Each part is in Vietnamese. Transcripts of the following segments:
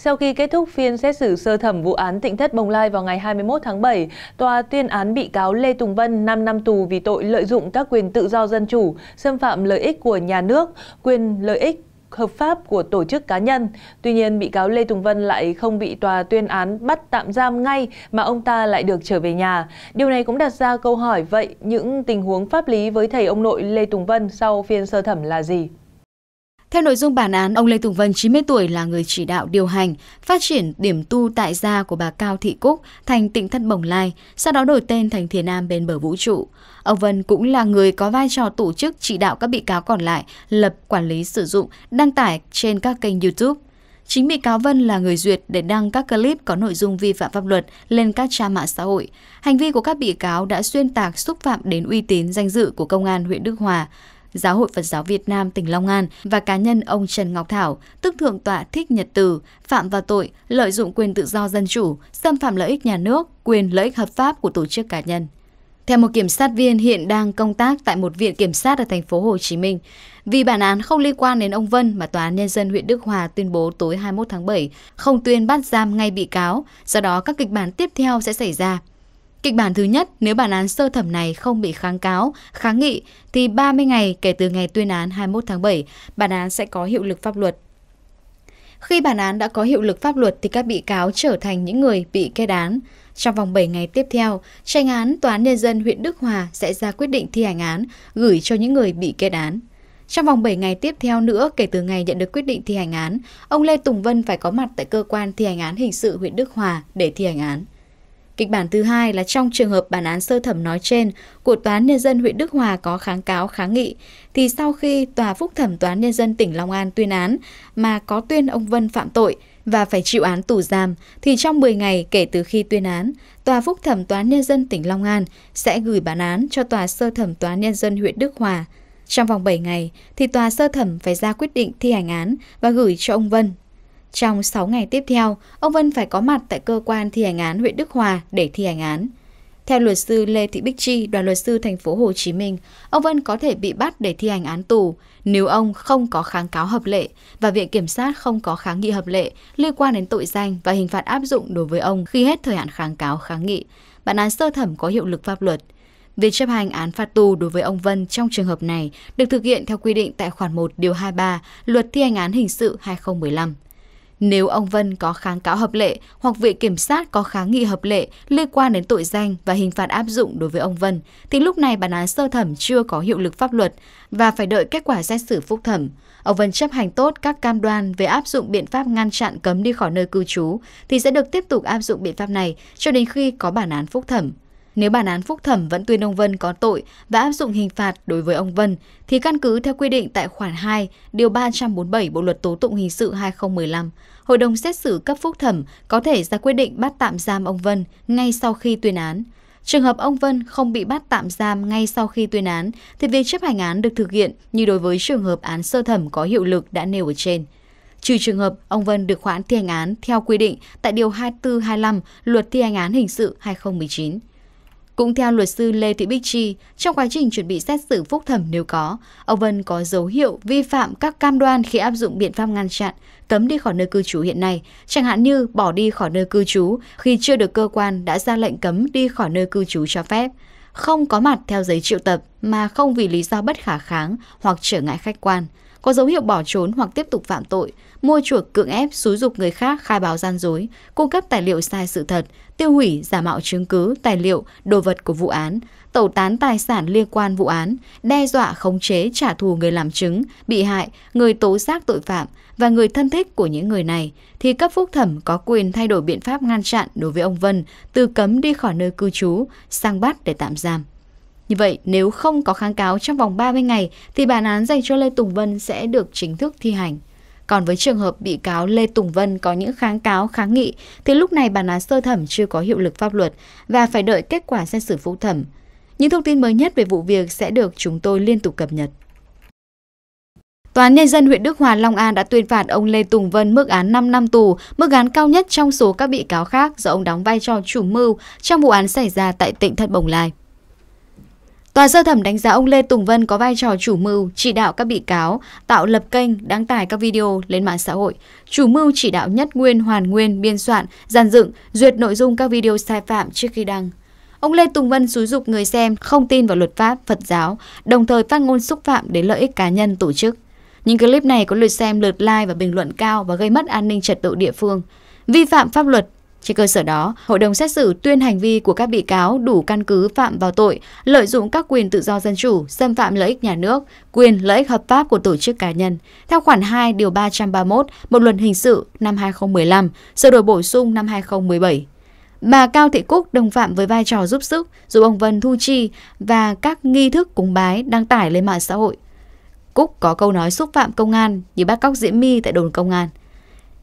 Sau khi kết thúc phiên xét xử sơ thẩm vụ án tỉnh thất Bồng Lai vào ngày 21 tháng 7, tòa tuyên án bị cáo Lê Tùng Vân 5 năm tù vì tội lợi dụng các quyền tự do dân chủ, xâm phạm lợi ích của nhà nước, quyền lợi ích hợp pháp của tổ chức cá nhân. Tuy nhiên, bị cáo Lê Tùng Vân lại không bị tòa tuyên án bắt tạm giam ngay mà ông ta lại được trở về nhà. Điều này cũng đặt ra câu hỏi vậy những tình huống pháp lý với thầy ông nội Lê Tùng Vân sau phiên sơ thẩm là gì? Theo nội dung bản án, ông Lê Tùng Vân 90 tuổi là người chỉ đạo điều hành, phát triển điểm tu tại gia của bà Cao Thị Cúc thành tỉnh thất Bồng Lai, sau đó đổi tên thành Thiền Nam bên bờ vũ trụ. Ông Vân cũng là người có vai trò tổ chức chỉ đạo các bị cáo còn lại lập, quản lý, sử dụng, đăng tải trên các kênh YouTube. Chính bị cáo Vân là người duyệt để đăng các clip có nội dung vi phạm pháp luật lên các trang mạng xã hội. Hành vi của các bị cáo đã xuyên tạc xúc phạm đến uy tín danh dự của công an huyện Đức Hòa, Giáo hội Phật giáo Việt Nam tỉnh Long An và cá nhân ông Trần Ngọc Thảo, tức Thượng tọa Thích Nhật Từ, phạm vào tội lợi dụng quyền tự do dân chủ, xâm phạm lợi ích nhà nước, quyền lợi ích hợp pháp của tổ chức cá nhân. Theo một kiểm sát viên hiện đang công tác tại một viện kiểm sát ở thành phố Hồ Chí Minh, vì bản án không liên quan đến ông Vân mà Tòa án Nhân dân huyện Đức Hòa tuyên bố tối 21 tháng 7 không tuyên bắt giam ngay bị cáo, do đó các kịch bản tiếp theo sẽ xảy ra. Kịch bản thứ nhất, nếu bản án sơ thẩm này không bị kháng cáo, kháng nghị, thì 30 ngày kể từ ngày tuyên án 21 tháng 7, bản án sẽ có hiệu lực pháp luật. Khi bản án đã có hiệu lực pháp luật thì các bị cáo trở thành những người bị kết án. Trong vòng 7 ngày tiếp theo, tranh án Tòa án Nhân dân huyện Đức Hòa sẽ ra quyết định thi hành án gửi cho những người bị kết án. Trong vòng 7 ngày tiếp theo nữa kể từ ngày nhận được quyết định thi hành án, ông Lê Tùng Vân phải có mặt tại cơ quan thi hành án hình sự huyện Đức Hòa để thi hành án. Kịch bản thứ hai là trong trường hợp bản án sơ thẩm nói trên của Tòa án Nhân dân huyện Đức Hòa có kháng cáo kháng nghị, thì sau khi Tòa Phúc thẩm Tòa án Nhân dân tỉnh Long An tuyên án mà có tuyên ông Vân phạm tội và phải chịu án tù giam, thì trong 10 ngày kể từ khi tuyên án, Tòa Phúc thẩm Tòa án Nhân dân tỉnh Long An sẽ gửi bản án cho Tòa sơ thẩm Tòa án Nhân dân huyện Đức Hòa. Trong vòng 7 ngày, thì Tòa sơ thẩm phải ra quyết định thi hành án và gửi cho ông Vân trong 6 ngày tiếp theo, ông Vân phải có mặt tại cơ quan thi hành án huyện Đức Hòa để thi hành án. Theo luật sư Lê Thị Bích Chi, đoàn luật sư thành phố Hồ Chí Minh, ông Vân có thể bị bắt để thi hành án tù nếu ông không có kháng cáo hợp lệ và viện kiểm sát không có kháng nghị hợp lệ liên quan đến tội danh và hình phạt áp dụng đối với ông khi hết thời hạn kháng cáo kháng nghị. Bản án sơ thẩm có hiệu lực pháp luật. Việc chấp hành án phạt tù đối với ông Vân trong trường hợp này được thực hiện theo quy định tại khoản 1 điều 23 Luật thi hành án hình sự 2015. Nếu ông Vân có kháng cáo hợp lệ hoặc viện kiểm sát có kháng nghị hợp lệ liên quan đến tội danh và hình phạt áp dụng đối với ông Vân, thì lúc này bản án sơ thẩm chưa có hiệu lực pháp luật và phải đợi kết quả xét xử phúc thẩm. Ông Vân chấp hành tốt các cam đoan về áp dụng biện pháp ngăn chặn cấm đi khỏi nơi cư trú thì sẽ được tiếp tục áp dụng biện pháp này cho đến khi có bản án phúc thẩm. Nếu bản án phúc thẩm vẫn tuyên ông Vân có tội và áp dụng hình phạt đối với ông Vân, thì căn cứ theo quy định tại khoản 2, điều 347 Bộ luật tố tụng hình sự 2015, Hội đồng xét xử cấp phúc thẩm có thể ra quyết định bắt tạm giam ông Vân ngay sau khi tuyên án. Trường hợp ông Vân không bị bắt tạm giam ngay sau khi tuyên án, thì việc chấp hành án được thực hiện như đối với trường hợp án sơ thẩm có hiệu lực đã nêu ở trên. Trừ trường hợp ông Vân được khoản thi hành án theo quy định tại Điều 2425 Luật thi hành án hình sự 2019. Cũng theo luật sư Lê Thị Bích Chi, trong quá trình chuẩn bị xét xử phúc thẩm nếu có, ông Vân có dấu hiệu vi phạm các cam đoan khi áp dụng biện pháp ngăn chặn, cấm đi khỏi nơi cư trú hiện nay, chẳng hạn như bỏ đi khỏi nơi cư trú khi chưa được cơ quan đã ra lệnh cấm đi khỏi nơi cư trú cho phép, không có mặt theo giấy triệu tập mà không vì lý do bất khả kháng hoặc trở ngại khách quan, có dấu hiệu bỏ trốn hoặc tiếp tục phạm tội, mua chuộc cưỡng ép xúi dục người khác khai báo gian dối, cung cấp tài liệu sai sự thật, tiêu hủy giả mạo chứng cứ, tài liệu, đồ vật của vụ án, tẩu tán tài sản liên quan vụ án, đe dọa khống chế trả thù người làm chứng, bị hại, người tố giác tội phạm và người thân thích của những người này, thì cấp phúc thẩm có quyền thay đổi biện pháp ngăn chặn đối với ông Vân từ cấm đi khỏi nơi cư trú sang bắt để tạm giam. Như vậy, nếu không có kháng cáo trong vòng 30 ngày thì bản án dành cho Lê Tùng Vân sẽ được chính thức thi hành. Còn với trường hợp bị cáo Lê Tùng Vân có những kháng cáo kháng nghị thì lúc này bản án sơ thẩm chưa có hiệu lực pháp luật và phải đợi kết quả xét xử phúc thẩm. Những thông tin mới nhất về vụ việc sẽ được chúng tôi liên tục cập nhật. Tòa án Nhân dân huyện Đức Hòa Long An đã tuyên phạt ông Lê Tùng Vân mức án 5 năm tù, mức án cao nhất trong số các bị cáo khác do ông đóng vai trò chủ mưu trong vụ án xảy ra tại tỉnh Thất Bồng Lai. Tòa sơ thẩm đánh giá ông Lê Tùng Vân có vai trò chủ mưu, chỉ đạo các bị cáo tạo lập kênh đăng tải các video lên mạng xã hội, chủ mưu chỉ đạo nhất nguyên hoàn nguyên biên soạn, giàn dựng, duyệt nội dung các video sai phạm trước khi đăng. Ông Lê Tùng Vân xúi dục người xem không tin vào luật pháp, Phật giáo, đồng thời phát ngôn xúc phạm đến lợi ích cá nhân tổ chức. Những clip này có lượt xem, lượt like và bình luận cao và gây mất an ninh trật tự địa phương, vi phạm pháp luật. Trên cơ sở đó, hội đồng xét xử tuyên hành vi của các bị cáo đủ căn cứ phạm vào tội lợi dụng các quyền tự do dân chủ, xâm phạm lợi ích nhà nước, quyền lợi ích hợp pháp của tổ chức cá nhân. Theo khoản 2 điều 331 Bộ luật hình sự năm 2015, sửa đổi bổ sung năm 2017. Bà Cao Thị Cúc đồng phạm với vai trò giúp sức, giúp ông Vân thu chi và các nghi thức cúng bái đăng tải lên mạng xã hội. Cúc có câu nói xúc phạm công an như bắt cóc Diễm My tại đồn công an.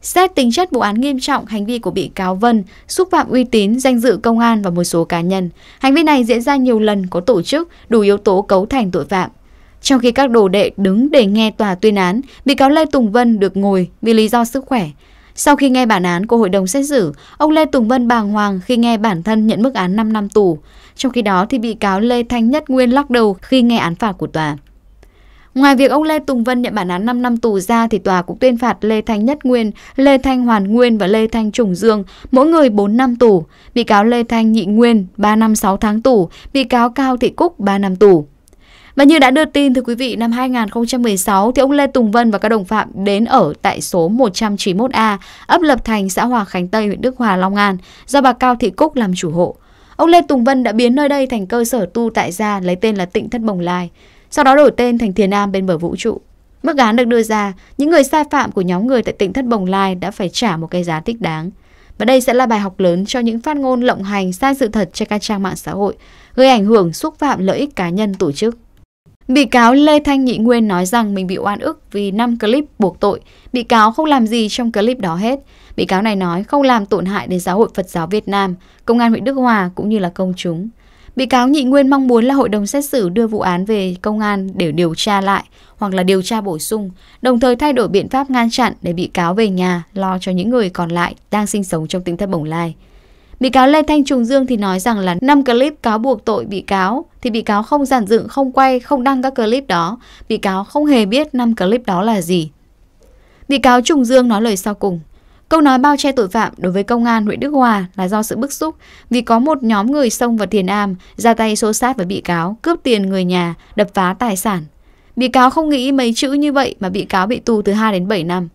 Xét tính chất vụ án nghiêm trọng, hành vi của bị cáo Vân xúc phạm uy tín, danh dự công an và một số cá nhân. Hành vi này diễn ra nhiều lần có tổ chức, đủ yếu tố cấu thành tội phạm. Trong khi các đồ đệ đứng để nghe tòa tuyên án, bị cáo Lê Tùng Vân được ngồi vì lý do sức khỏe. Sau khi nghe bản án của hội đồng xét xử, ông Lê Tùng Vân bàng hoàng khi nghe bản thân nhận mức án 5 năm tù. Trong khi đó thì bị cáo Lê Thanh Nhất Nguyên lắc đầu khi nghe án phạt của tòa. Ngoài việc ông Lê Tùng Vân nhận bản án 5 năm tù ra thì tòa cũng tuyên phạt Lê Thanh Nhất Nguyên, Lê Thanh Hoàn Nguyên và Lê Thanh Trùng Dương mỗi người 4 năm tù, bị cáo Lê Thanh Nhị Nguyên 3 năm 6 tháng tù, bị cáo Cao Thị Cúc 3 năm tù. Và như đã đưa tin thưa quý vị, năm 2016 thì ông Lê Tùng Vân và các đồng phạm đến ở tại số 191A, ấp Lập Thành, xã Hòa Khánh Tây, huyện Đức Hòa, Long An, do bà Cao Thị Cúc làm chủ hộ. Ông Lê Tùng Vân đã biến nơi đây thành cơ sở tu tại gia lấy tên là Tịnh Thất Bồng Lai, sau đó đổi tên thành Thiền Nam bên bờ vũ trụ. Mức án được đưa ra, những người sai phạm của nhóm người tại tỉnh Thất Bồng Lai đã phải trả một cái giá thích đáng. Và đây sẽ là bài học lớn cho những phát ngôn lộng hành sai sự thật trên các trang mạng xã hội, gây ảnh hưởng xúc phạm lợi ích cá nhân tổ chức. Bị cáo Lê Thanh Nhị Nguyên nói rằng mình bị oan ức vì 5 clip buộc tội. Bị cáo không làm gì trong clip đó hết. Bị cáo này nói không làm tổn hại đến giáo hội Phật giáo Việt Nam, công an huyện Đức Hòa cũng như là công chúng. Bị cáo Nhị Nguyên mong muốn là hội đồng xét xử đưa vụ án về công an để điều tra lại hoặc là điều tra bổ sung, đồng thời thay đổi biện pháp ngăn chặn để bị cáo về nhà lo cho những người còn lại đang sinh sống trong tỉnh thất bồng lai. Bị cáo Lê Thanh Trùng Dương thì nói rằng là 5 clip cáo buộc tội bị cáo thì bị cáo không giản dựng, không quay, không đăng các clip đó. Bị cáo không hề biết 5 clip đó là gì. Bị cáo Trùng Dương nói lời sau cùng. Câu nói bao che tội phạm đối với công an huyện Đức Hòa là do sự bức xúc vì có một nhóm người xông vào thiền am ra tay xô sát với bị cáo, cướp tiền người nhà, đập phá tài sản. Bị cáo không nghĩ mấy chữ như vậy mà bị cáo bị tù từ 2 đến 7 năm.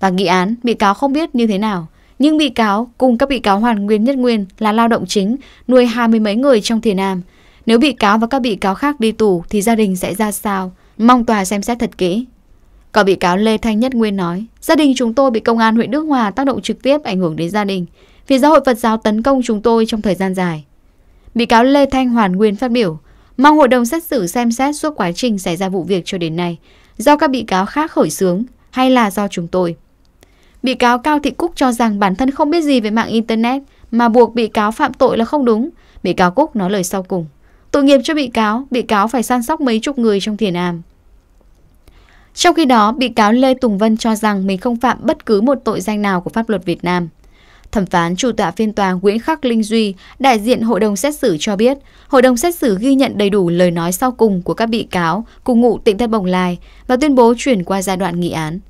Và nghị án, bị cáo không biết như thế nào. Nhưng bị cáo cùng các bị cáo hoàn nguyên nhất nguyên là lao động chính, nuôi hai mươi mấy người trong thiền am. Nếu bị cáo và các bị cáo khác đi tù thì gia đình sẽ ra sao? Mong tòa xem xét thật kỹ. Còn bị cáo Lê Thanh Nhất Nguyên nói, gia đình chúng tôi bị công an huyện Đức Hòa tác động trực tiếp ảnh hưởng đến gia đình, vì giáo hội Phật giáo tấn công chúng tôi trong thời gian dài. Bị cáo Lê Thanh Hoàn Nguyên phát biểu, mong hội đồng xét xử xem xét suốt quá trình xảy ra vụ việc cho đến nay, do các bị cáo khác khởi xướng hay là do chúng tôi. Bị cáo Cao Thị Cúc cho rằng bản thân không biết gì về mạng Internet mà buộc bị cáo phạm tội là không đúng. Bị cáo Cúc nói lời sau cùng. Tội nghiệp cho bị cáo, bị cáo phải săn sóc mấy chục người trong thiền am. Trong khi đó, bị cáo Lê Tùng Vân cho rằng mình không phạm bất cứ một tội danh nào của pháp luật Việt Nam. Thẩm phán chủ tọa phiên tòa Nguyễn Khắc Linh Duy, đại diện hội đồng xét xử cho biết, hội đồng xét xử ghi nhận đầy đủ lời nói sau cùng của các bị cáo cùng ngụ tỉnh Thất Bồng Lai và tuyên bố chuyển qua giai đoạn nghị án.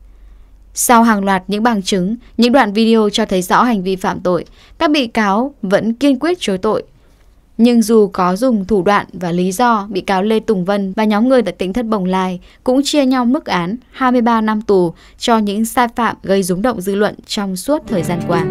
Sau hàng loạt những bằng chứng, những đoạn video cho thấy rõ hành vi phạm tội, các bị cáo vẫn kiên quyết chối tội. Nhưng dù có dùng thủ đoạn và lý do, bị cáo Lê Tùng Vân và nhóm người tại tỉnh Thất Bồng Lai cũng chia nhau mức án 23 năm tù cho những sai phạm gây rúng động dư luận trong suốt thời gian qua.